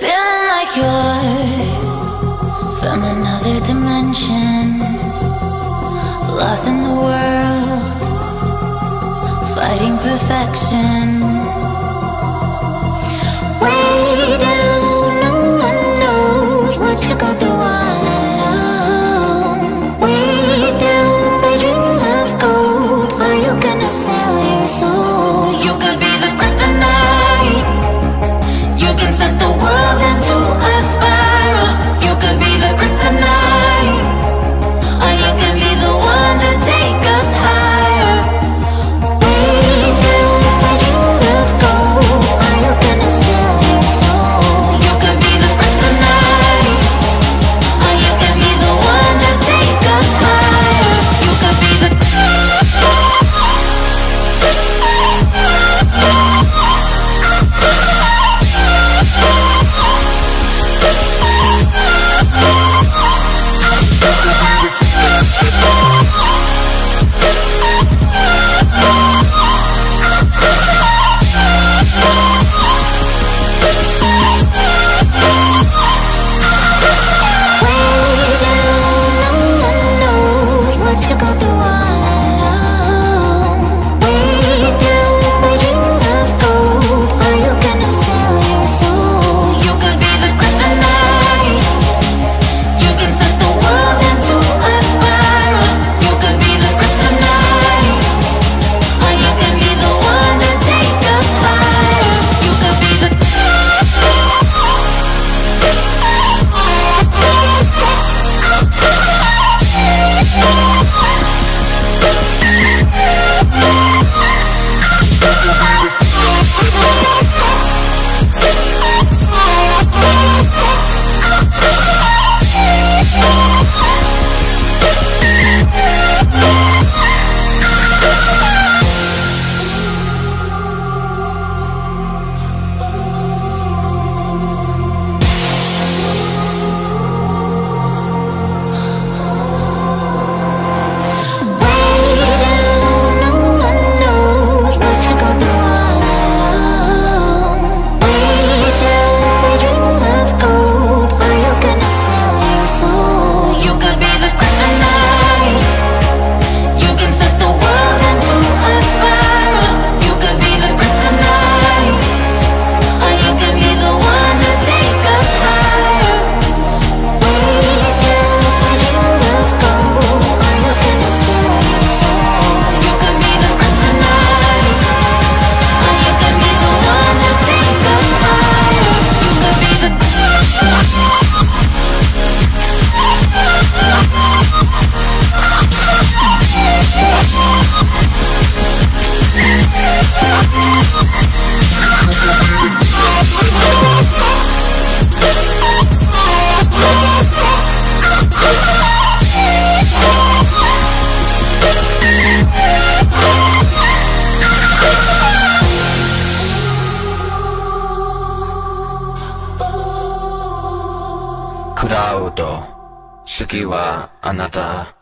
Feeling like you're from another dimension, lost in the world, fighting perfection. you go the クラウド次はあなた。